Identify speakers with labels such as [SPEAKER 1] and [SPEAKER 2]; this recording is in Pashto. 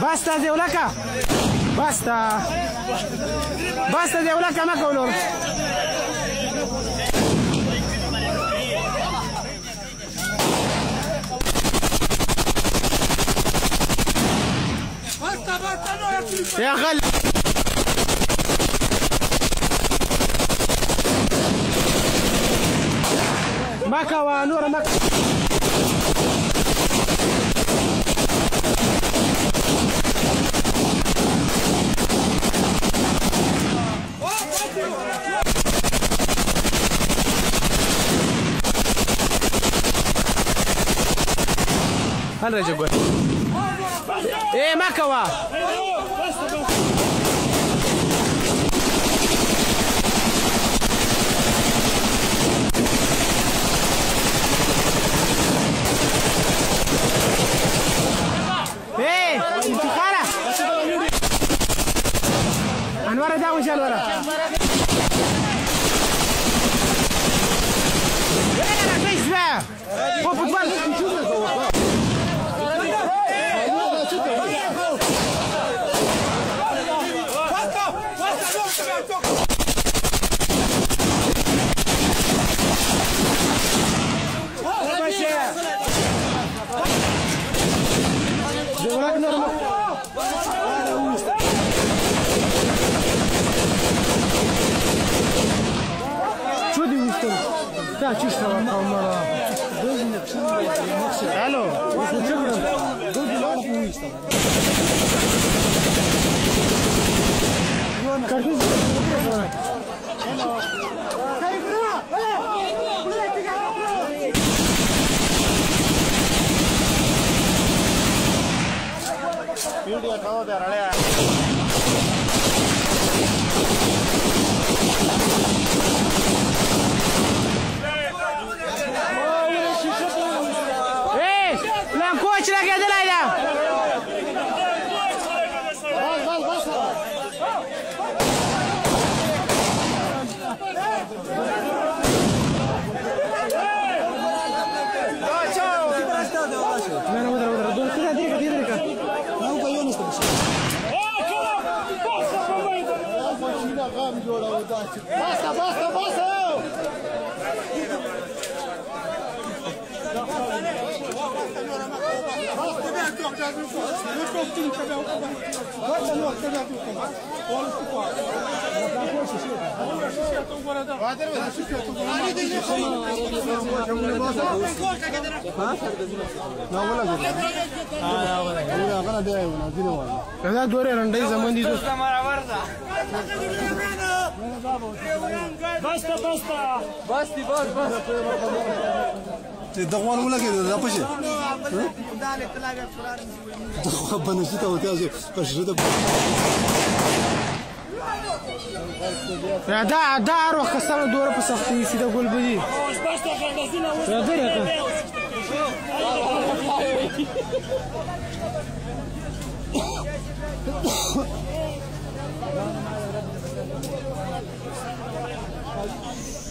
[SPEAKER 1] Basta de Olaca. Basta. Basta de Olaca, Macolor. Basta, basta, no es Ya, jala. Eh, Macawa, Nora, Macawa. خل رجب قول ايه ما كوا ايه انتخاره انوار داوجه الورا чистого калмара. Алло. Video கவலை Basta, basta, basta! دا دوره رنډي زمندي دوست مرور دا بسته بسته بستی بس بس ته دغه ور ولګې دا پښې دغه باندې چې ته وته چې پښې ته رادا دا اروخ کسانو دوره په سختي شي د ګل بدی رادا راته Oh Thank you.